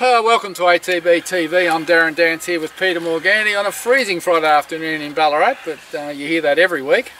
Uh, welcome to ATB TV. I'm Darren Dance here with Peter Morgani on a freezing Friday afternoon in Ballarat, but uh, you hear that every week.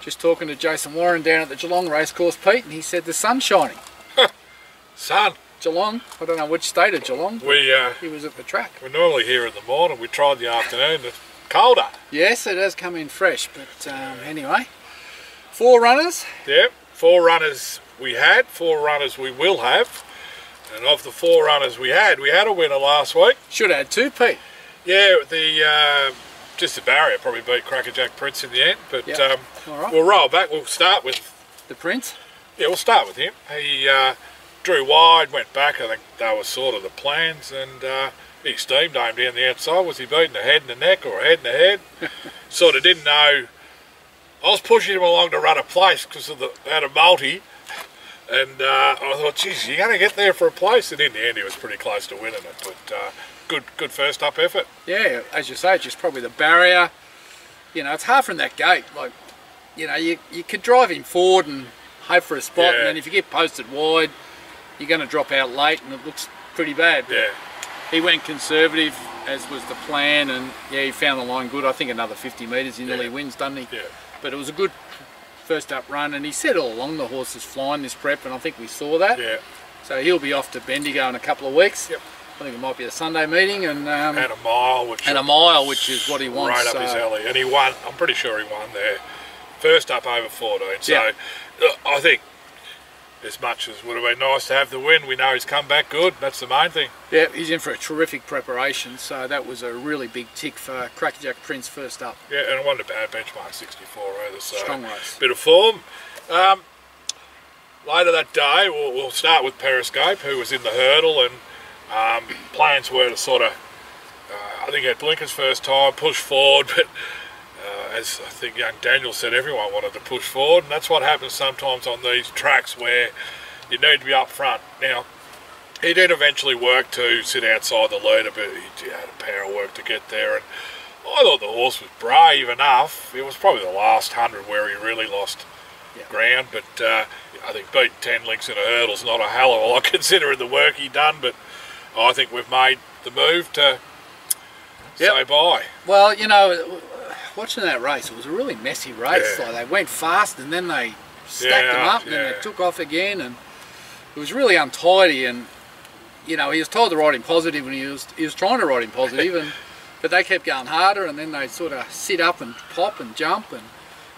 Just talking to Jason Warren down at the Geelong Racecourse, Pete, and he said the sun's shining. Sun. Geelong, I don't know which state of Geelong. We uh, He was at the track. we're normally here in the morning. We tried the afternoon. It's colder. Yes, it has come in fresh, but um, anyway. Four runners. Yep. Four runners we had. Four runners we will have. And of the four runners we had, we had a winner last week. Should have had two, Pete. Yeah, the uh, just the barrier probably beat Crackerjack Prince in the end. But Yep. um, right. we'll roll back. We'll start with The Prince. yeah. We'll start with him. He uh, drew wide, went back. I think that was sort of the plans, and uh, he steamed home down the outside. Was he beating the head and the neck or a head and the head? sort of didn't know. I was pushing him along to run a place because of the had a multi, and uh, I thought, geez, you're going to get there for a place. And in the end, he was pretty close to winning it. But uh, good, good first up effort. Yeah, as you say, just probably the barrier. You know, it's hard from that gate. Like, you know, you, you could drive him forward and hope for a spot, Yeah. and then if you get posted wide, you're going to drop out late, and it looks pretty bad. But Yeah, He went conservative, as was the plan, and yeah, he found the line good. I think another 50 metres, he nearly Yeah. wins, doesn't he? yeah, But it was a good first up run, and he said all along the horse is flying this prep, and I think we saw that. yeah. So he'll be off to Bendigo in a couple of weeks. Yep. I think it might be a Sunday meeting, and um, And a mile, which and a mile, which is what he wants. right up his alley. And he won, I'm pretty sure he won there. First up over 14. So uh, I think as much as would have been nice to have the win, we know he's come back good. That's the main thing. Yeah, he's in for a terrific preparation, so that was a really big tick for Crackerjack Prince first up. Yeah, and I wanted a bad benchmark 64 either. So Strong race. bit of form. Um, later that day, we'll, we'll start with Periscope, who was in the hurdle, and um, plans were to sort of, uh, I think, had blinkers first time, push forward, but uh, as I think young Daniel said, everyone wanted to push forward, and that's what happens sometimes on these tracks where you need to be up front. Now, he did eventually work to sit outside the leader, but he had a power of work to get there. And I thought the horse was brave enough. It was probably the last hundred where he really lost Yeah. ground, but uh, I think beating ten links in a hurdle's not a hell of a lot considering the work he done. But I think we've made the move to Yep. say bye. Well, you know, watching that race, it was a really messy race. Yeah. Like they went fast and then they stacked them Yeah, up and then they took off again, and it was really untidy. And you know, he was told to ride him positive, and he was he was trying to ride him positive, and but they kept going harder, and then they sort of sit up and pop and jump, and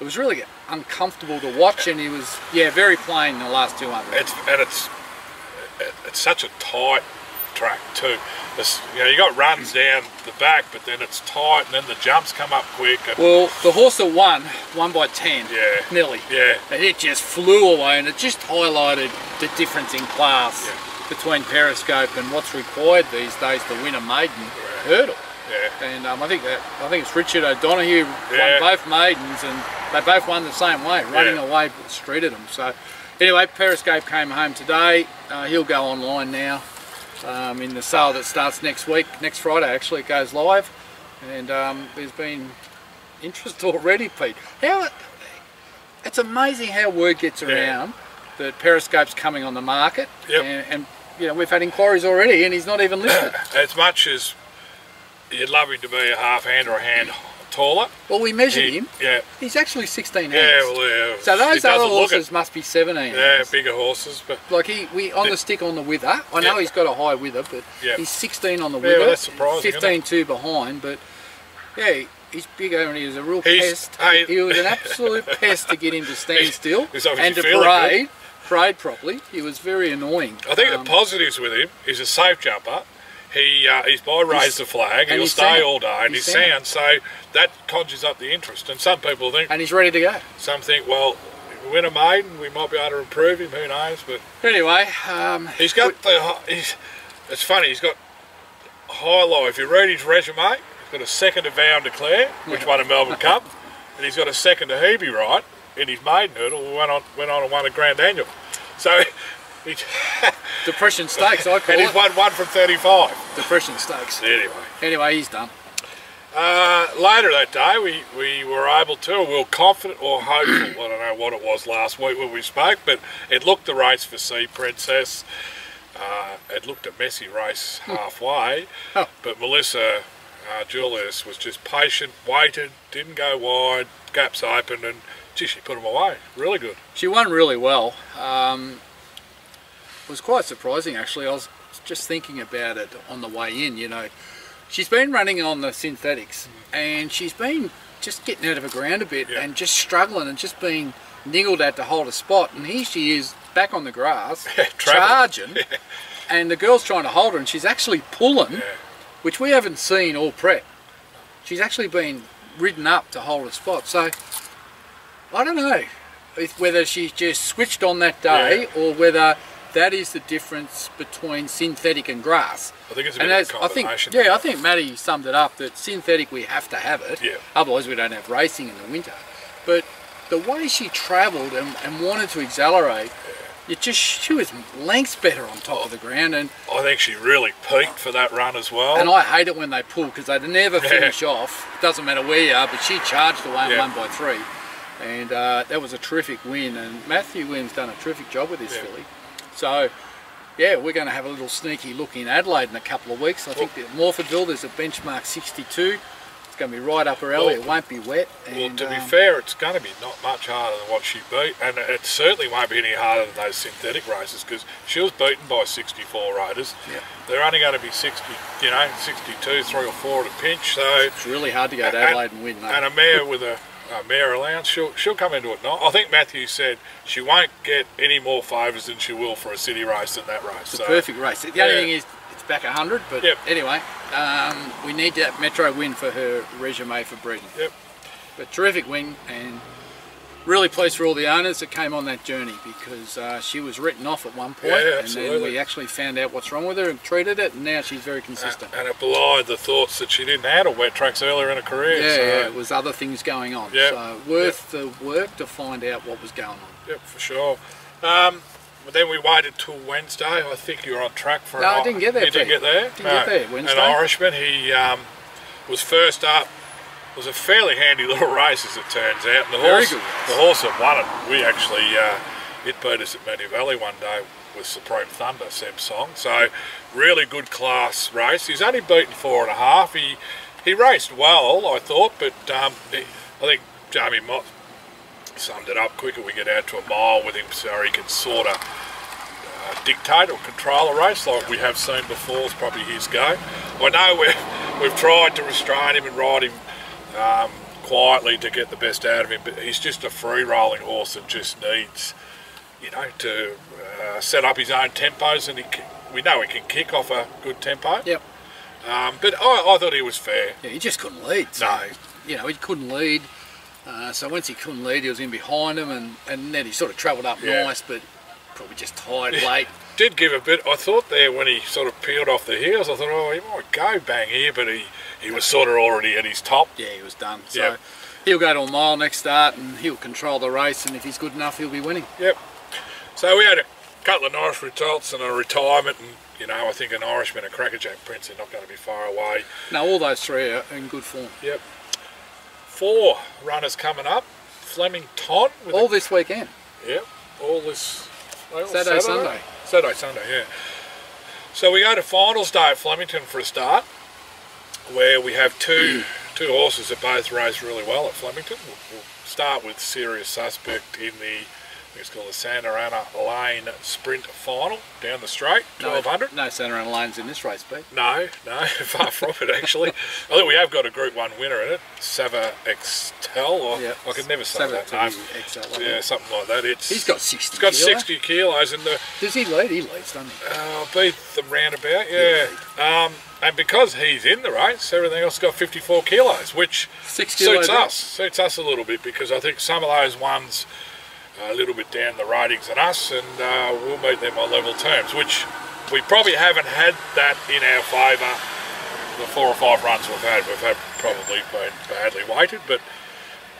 it was really uncomfortable to watch. And he was yeah very plain in the last 200. It's and it's it's such a tight track too. You know, you got runs down the back, but then it's tight, and then the jumps come up quick. Well, the horse that won won by 10, yeah, nearly. yeah, And it just flew away and it just highlighted the difference in class between Periscope and what's required these days to win a maiden hurdle. yeah. And um, I think that I think it's Richard O'Donoghue Yeah. won both maidens and they both won the same way, running Yeah. away but streeted them. So anyway, Periscope came home today. Uh, he'll go online now um, in the sale that starts next week, next Friday actually it goes live. And um, there's been interest already, Pete. How it's amazing how word gets Yeah. around that Periscope's coming on the market, Yep. and, and you know we've had inquiries already, and he's not even listed. As much as you'd love him to be a half hand or a hand taller, well, we measured he- him; yeah, he's actually 16 hands. yeah, well, yeah. so those other horses must be 17. yeah, hands. bigger horses, but Like he, we on the stick on the wither. I know Yeah. he's got a high wither, but Yeah. he's 16 on the Yeah, wither. well, that's surprising, isn't 15 two behind, but yeah, he's bigger and he was a real He's- pest. hey- he was an absolute pest to get him to stand He's- still he's and to good. parade, parade properly. He was very annoying. I think Um, the positives with him is a safe jumper. He uh, he's by raised the flag. and He'll stay sound. all day, and He's he's sound. sound. So that conjures up the interest. And some people think, and he's ready to go. some think, well, if we win a maiden, we might be able to improve him. Who knows? But Anyway, um, he's got the. He's, it's funny. He's got high low. If you read his resume, he's got a second to Vow and Declare, which won a Melbourne Cup, and he's got a second to Hebe right in his maiden hurdle. Went on went on and won a Grand Annual. So. Depression stakes, I call and he's won one from 35. Depression stakes. Anyway. Anyway, he's done. Uh, later that day, we, we were able to, we were confident or hopeful. I don't know what it was last week when we spoke, but it looked the race for Sea Princess. Uh, it looked a messy race halfway, Oh. but Melissa uh, Julius was just patient, waited, didn't go wide, gaps opened, and gee, she put them away. Really good. She won really well. Um, it was quite surprising actually. I was just thinking about it on the way in. You know, she's been running on the synthetics, and she's been just getting out of the ground a bit Yeah. and just struggling and just being niggled at to hold a spot. And here she is back on the grass, charging, and the girl's trying to hold her, and she's actually pulling, Yeah. which we haven't seen all prep. She's actually been ridden up to hold a spot. So I don't know if whether she just switched on that day or whether that is the difference between synthetic and grass. I think it's a And bit of a I think, yeah, I think Maddie summed it up that synthetic we have to have it. Yeah. Otherwise we don't have racing in the winter. But the way she travelled and, and wanted to accelerate, it just she was lengths better on top of the ground and I think she really peaked for that run as well. and I hate it when they pull because they never Yeah. finish off. Doesn't matter where you are, but she charged away and Yeah. won by three. And uh, that was a terrific win. And Matthew Wynn's done a terrific job with this Yeah. filly. So, yeah, we're going to have a little sneaky look in Adelaide in a couple of weeks. I think that Morphettville, there's a benchmark 62. It's going to be right up her alley. Well- it won't be wet. well, to be um, fair, it's going to be not much harder than what she beat, and it certainly won't be any harder than those synthetic races because she was beaten by 64 riders. Yeah. They're only going to be 60, you know, 62, three or four at a pinch. So, it's really hard to go to And- Adelaide and win, mate. and a mare with a, mare allowance, she'll she'll come into it. Not, I think Matthew said she won't get any more favours than she will for a city race than that race. It's a perfect race. The only thing is, it's back 100, but Yep. anyway, um, we need that Metro win for her resume for breeding. Yep. But terrific win, and really pleased for all the owners that came on that journey because uh, she was written off at one point, Yeah, and then we actually found out what's wrong with her and treated it, and now she's very consistent. And it belied the thoughts that she didn't handle wet tracks earlier in her career. yeah, so, yeah, it was other things going on. Yeah. So worth the work to find out what was going on. Yep, for sure. Um, but then we waited till Wednesday. I think you were on track for. No, an, I didn't get there, You didn't get there. Didn't get there Wednesday. An Irishman. He um, was first up. It was a fairly handy little race, as it turns out. And the Very horse, good race. the horse that won it, we actually uh, it beat us at Moonee Valley one day with Supreme Thunder, Seb Song. So really good class race. He's only beaten four and a half. He he raced well, I thought, but um, I think Jamie Mott summed it up quicker we get out to a mile with him so he can sort of uh, dictate or control a race like we have seen before It's probably his go. I know we've, we've tried to restrain him and ride him um, quietly to get the best out of him, but he's just a free rolling horse that just needs, you know, to uh, set up his own tempos and he, c- we know he can kick off a good tempo. Yep. Um, but I, I thought he was fair. Yeah, he just couldn't lead. So, No. you know, he couldn't lead. Uh, so once he couldn't lead, he was in behind him, and, and then he sort of travelled up Yeah. nice, but probably just tired late. did give a bit. I thought there when he sort of peeled off the heels, I thought, oh, he might go bang here, but he, he was sort of already at his top. Yeah, he was done. So Yeah. he'll go to a mile next start, and he'll control the race, and if he's good enough, he'll be winning. Yep. So we had a couple of nice results and a retirement, and you know, I think an Irishman, a Crackerjack Prince, are not going to be far away. No, all those three are in good form. Yep. Four runners coming up. Fleming Ton with All this weekend. yep, all this well, Saturday, Sunday. Saturday, Sunday, yeah. So we go to finals day at Flemington for a start, where we have two two horses that both race really well at Flemington. We'll, we'll start with Serious Suspect in the it's called the Santa Ana Lane Sprint Final down the straight, twelve hundred. No, no centre and lanes in this race, Pete. No, no, far from it actually. I think we have got a Group One winner in it, Sava Extel, or Yeah. I can never say Sava that name. XL, Yeah, something like that. It's He's got 60 it's got kilo. sixty kilos in the Does he lead? He leads, doesn't he? uh, beat the roundabout, yeah. Um, and because he's in the race, everything else got 54 kilos, which Six kilo suits down. us. Suits us a little bit because I think some of those ones a little bit down the ratings than us, and uh, we'll meet them on level terms, which we probably haven't had that in our favour. The four or five runs we've had, we've had probably been badly weighted, but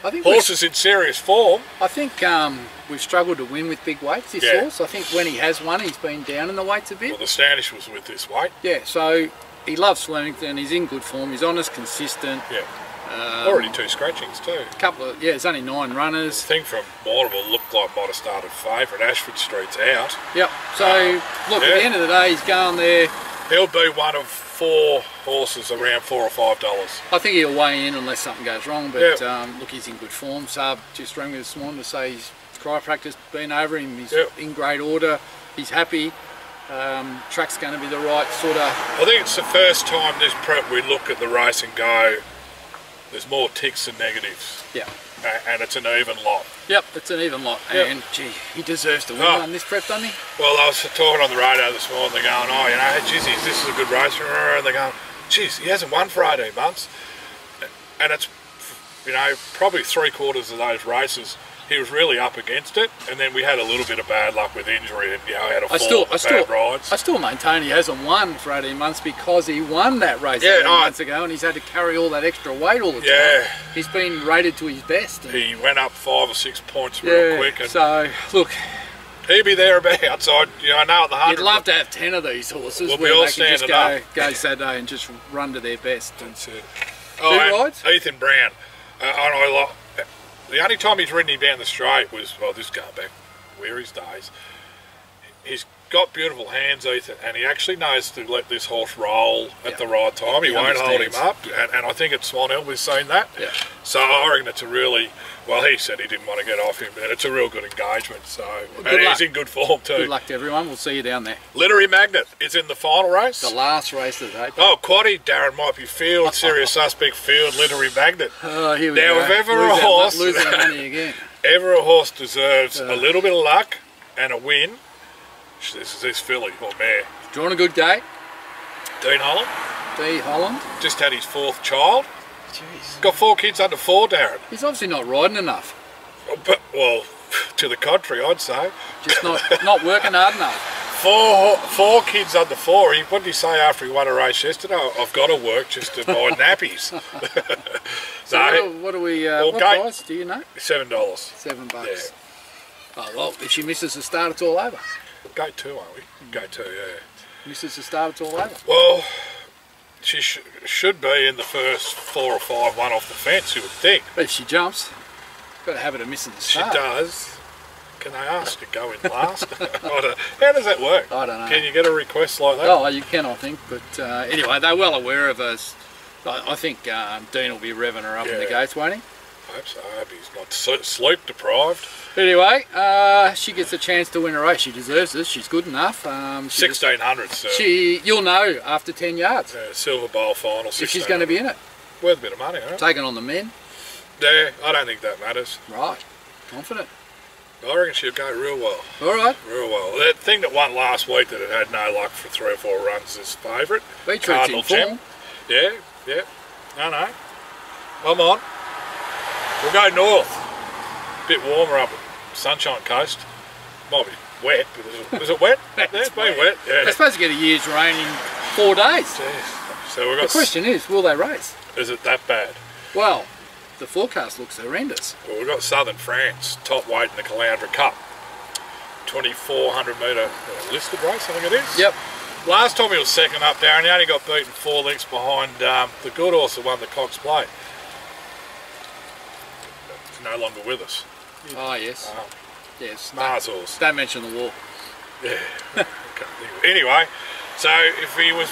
I think horses in serious form. I think um, we've struggled to win with big weights this Yeah. horse. I think when he has won, he's been down in the weights a bit. Well, the Standish was with this weight. Yeah, so he loves Flemington. He's in good form. He's honest, consistent. Yeah, Um, already two scratchings too. A couple of yeah, there's only nine runners. thing from Mortimer looked looked like might have started favourite. Ashford Street's out. Yep. So look, at the end of the day, he's going there. He'll be one of four horses around four or five dollars. I think he'll weigh in unless something goes wrong. But Yeah. um, look, he's in good form. Saab just rang me this morning to say his chiropractor's been over him. He's Yeah. in great order. He's happy. Um, track's going to be the right sort of. I think it's the first time this prep we look at the race and go, there's more ticks than negatives, Yeah. And it's an even lot. Yep, it's an even lot. Yeah. And gee, he deserves to win Oh. on this prep, doesn't he? Well, I was talking on the radio this morning. They're going, oh, you know, hey, geez, this is a good race, and they're going, geez, he hasn't won for 18 months, and it's, you know, probably three quarters of those races. He was really up against it, and then we had a little bit of bad luck with injury, and you know, had a I still, I bad still, rides. I still maintain he hasn't won for 18 months because he won that race Yeah, 18 I- months ago, and he's had to carry all that extra weight all the time. Yeah. He's been rated to his best. he went up five or six points real quick, and So look, he'd be thereabouts. I, you know, I know at the you'd love to have 10 of these horses We'll be all they can just standing go, go Saturday and just run to their best. And That's it. Who rides? Ethan Brown. Uh, and I like. The only time he's ridden him down the straight was well, this going back Weary's days. He's got beautiful hands, Ethan, and he actually knows to let this horse roll at Yeah. the right time. He, He won't hold him up, and, and I think at Swan Hill we've seen that. Yeah. So I reckon it's a really well. He said he didn't want to get off him, but it's a real good engagement. So good and luck. he's in good form too. good luck to everyone. We'll see you down there. Literary Magnet is in the final race. The last race of the day. Oh, Quaddy, Darren might be field, serious suspect field, literary magnet. Oh, here we Now, go. if ever a Lose our- horse- lose our money again. Ever a horse deserves Uh. a little bit of luck and a win. This is this filly or mare. Drawn a good gate. Dean Holland D Holland. just had his fourth child. Jeez. Got four kids under four, Darren. He's obviously not riding enough. But, well, to the contrary, I'd say. Just not not working hard enough. Four four kids under four. He, what did he say after he won a race yesterday? I've got to work just to buy nappies. So what, no, do, what do we? Uh, Well, what gate- price? Do you know? seven dollars. Seven bucks. Oh well, if she misses the start, it's all over. Gate two, aren't we? Gate two, yeah. Misses the start, it's all over. Well, she sh- should be in the first four or five, one off the fence. You would think. But if she jumps, got to have it of missing the She does. Can they ask to go in last? How does that work? I don't know. Can you get a request like that? Oh, you can, I think. But uh, anyway, they're well aware of us. I, I think um, Dean will be revving her up in the Yeah. gates, won't he? I hope so. I hope he's not sleep deprived. Anyway, uh, she gets a chance to win a race. She deserves it. She's good enough. Um, she just- Sixteen hundred, sir. She, you'll know after ten yards Yeah, silver bowl final. if she's going to be in it. worth a bit of money, huh? Taking on the men, Yeah, I don't think that matters. right? Confident. I reckon she'll go real well, All right. real well. That thing that won last week that it had no luck for three or four runs is favourite. Beatrix Cardinal in form. Gem. Yeah, yeah. No, no. I'm on. We'll go north. Bit warmer up Sunshine Coast. Might be wet, but is it, is it wet? yeah, it's been wet. They're Yeah. supposed to get a year's rain in four days. Jeez. So we've The got. question is, will they race? Is it that bad? Well, the forecast looks horrendous. Well, we've got Southern France, top weight in the Caloundra Cup. 2,400 metre uh, listed race, I think it is. Yep. Last time he was second up, Darren, he only got beaten four lengths behind um, the good horse that won the Cox Plate. He's no longer with us. Oh yes. Um, Yes. Mars horse. Don't mention the war. Yeah. Can't think of it. anyway, so if he was,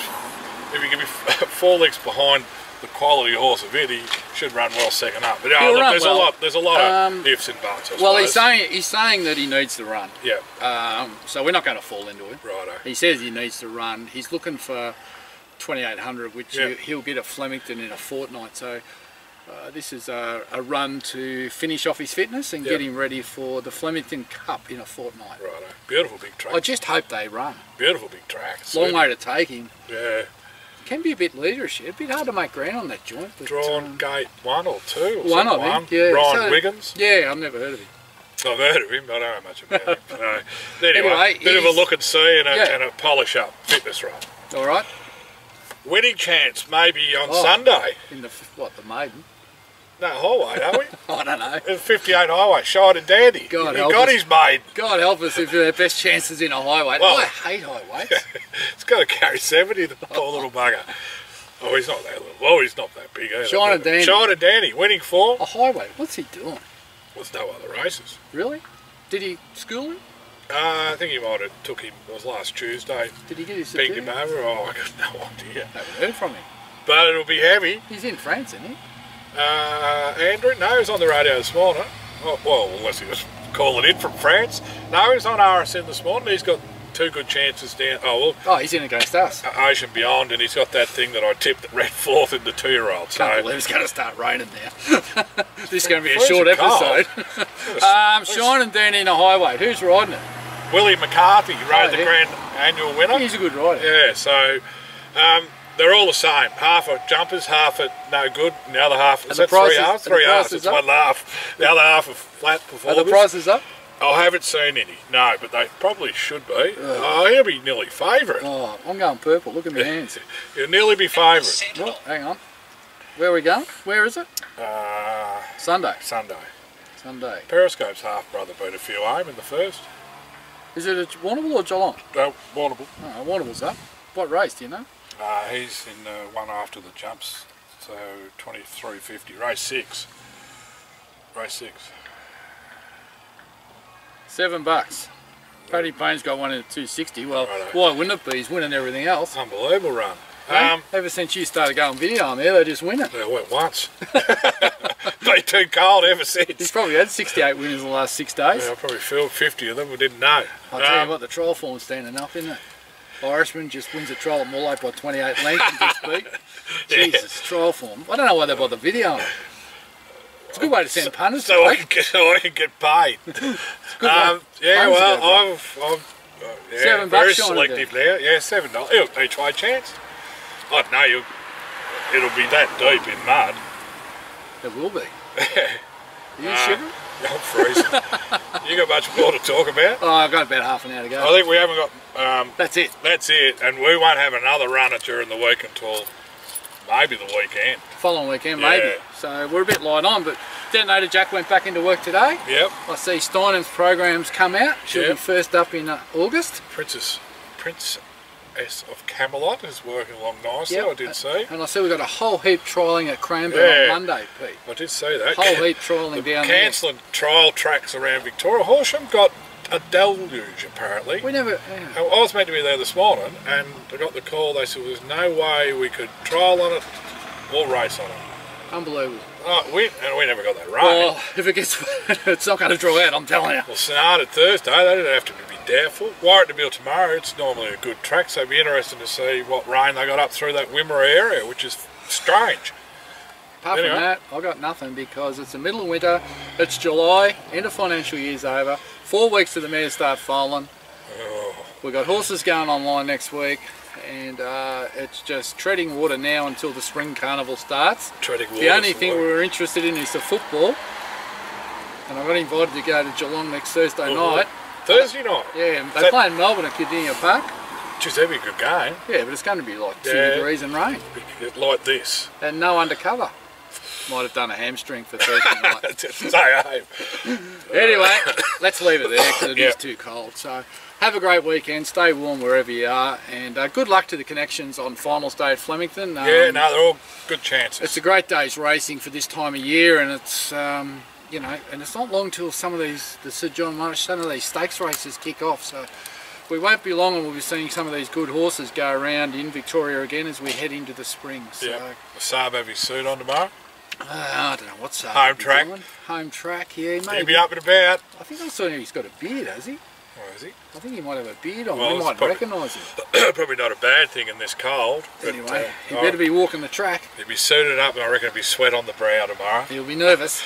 if he could be four lengths behind the quality horse of it, he should run well second up. But yeah, look, there's well. a lot, there's a lot Um, of ifs and buts. I Well, he's saying he's saying that he needs to run. Yeah, Um, so we're not going to fall into it. righto. He says he needs to run. He's looking for 2800, which he- he'll get at Flemington in a fortnight. So uh, this is a, a run to finish off his fitness and Yeah. get him ready for the Flemington Cup in a fortnight. Righto. Beautiful big track. I just hope they run. Beautiful big track. Long way to take him. Yeah. Can be a bit leadership. A bit hard to make ground on that joint. But, Drawn um, gate one or two. Or one, I think. one. Yeah. Ryan So- Wiggins. Yeah, I've never heard of him. I've heard of him, but I don't know much about him. Anyway, Anyway, bit of a look and see and a, Yeah. and a polish up fitness run. All right. Winning chance maybe on Oh. Sunday. In the what the maiden? No, highway, are we? I don't know. It's 58 highway, Shied and Dandy. God he help got us. his maid. God help us if their best chances in a highway. Well- I hate highways. It's got to carry 70, the poor little bugger. Oh, he's not that little. Oh, he's not that big either. Shine and Dandy. Shine and Dandy, winning form. a highway. What's he doing? There's no other races. Really? Did he school him? Uh, I think he might have took him. It was last Tuesday. Did he get his certificate? him over. Oh, I got no idea. Haven't heard from him. But it'll be heavy. He's in France, isn't he? Uh, Andrew, no, he's on the radio this morning. Oh, well, unless he was calling in from France. No, he's on RSN this morning. He's got two good chances down. Oh, well. Oh, he's in against us. well, Ocean Beyond, and he's got that thing that I tipped that ran fourth in the two-year-old. Can't So believe it's going to start raining now. this is going to be a short episode. um, Sean and Danny in the highway. Who's riding it? Willie McCarthy rode Oh, the grand annual winner. He's a good rider. Yeah, so um, they're all the same. Half are jumpers, half are no good, and the other half is that three halves? Three halves. It's up? one half. The other half are flat Are the prices up? I haven't seen any. No, but they probably should be. Oh, he'll be nearly favourite. Oh, I'm going purple. Look at my hands. He'll nearly be favourite. Well, hang on. Where are we going? Where is it? Uh, Sunday. Sunday. Sunday. Periscope's half brother beat a few home in the first. Is it at Warrnambool or Geelong? No, Warrnambool. Oh, Warrnambool's up. What race, do you know? Uh, he's in the one after the jumps, so 23.50, race six. Race six. Seven bucks. Paddy Payne's got one in at 260. Well, Righto. why wouldn't it be? He's winning everything else. Unbelievable run. Hey? Um, Ever since you started going video on there, they just win it. I went once. Been too cold ever since. He's probably had 68 winners in the last six days. Yeah, I probably filled 50 of them we didn't know. I'll tell Um, you what, the trial form's standing up, isn't it? Irishman just wins a trial at Moorlake by 28 lengths gets beat. Yeah. Jesus, trial form. I don't know why they bother videoing it. It's a good way to send punters. so I can get, so I can get paid. Um, yeah, well, go I've, I've uh, yeah, Seven very selective now. Yeah, seven dollars. It'll each way chance. I don't know. You'll, it'll be that deep in mud. It will be. Are you Uh, shivering? I'm freezing. you got much more to talk about? Oh, I've got about half an hour to go. I think we haven't got. Um, That's it. that's it, and we won't have another runner during the week until maybe the weekend. Following weekend, Yeah. maybe. So we're a bit light on, but Detonator Jack went back into work today. Yep. I see Steinham's programs come out. She'll Yep. be first up in uh, August. Princess Princess of Camelot is working along nicely. Yep. I did see. And I see we've got a whole heap trialling at Cranbourne Yeah. on Monday, Pete. I did see that. Whole heap trialling down there. Cancelling trial tracks around Victoria. Horsham got a deluge apparently. We never. yeah. I was meant to be there this morning, and I got the call. They said there's no way we could trial on it or race on it. Unbelievable. Oh, we and we never got that right. Well, if it gets, it's not going to draw out. I'm telling you. Well, started Thursday. They didn't have to be doubtful. Warwick tomorrow. It's normally a good track, so it'd be interesting to see what rain they got up through that Wimmera area, which is strange. Apart Anyway. from that, I've got nothing because it's the middle of winter. It's July. End of financial year's over. Four weeks to the mares start foaling. Oh, We've got horses going online next week, and uh, it's just treading water now until the spring carnival starts. treading water. The only thing work. we're interested in is the football. And I got invited to go to Geelong next Thursday Oh, night. Thursday night. Yeah, Is they that- play in Melbourne at Kardinia Park. Geez, that'd be a good game. Yeah, but it's going to be like two Yeah. degrees and rain. Like this. And no undercover. Might have done a hamstring for Thursday night. Stay home. Anyway, let's leave it there because it is Yeah. too cold. So have a great weekend. Stay warm wherever you are. And uh, good luck to the connections on finals day at Flemington. Um, Yeah, no, they're all good chances. It's a great day's racing for this time of year, and it's um, you know, and it's not long till some of these the Sir John Monash, some of these stakes races kick off. So we won't be long, and we'll be seeing some of these good horses go around in Victoria again as we head into the spring. So yeah. Saab have his suit on tomorrow. uh, I don't know what's up. Home track. Home track, yeah, He'll maybe. be up and about. I think I saw him, he's got a beard, has he? Where is he? I think he might have a beard on. Well, we might probably- recognise him. Probably not a bad thing in this cold. But, Anyway, uh, he oh, better be walking the track. He'll be suited up, and I reckon he'll be sweat on the brow tomorrow. He'll be nervous.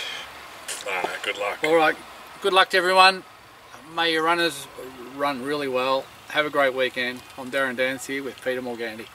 Good luck. All right. Good luck to everyone. May your runners run really well. Have a great weekend. I'm Darren Dance here with Peter Morgandy.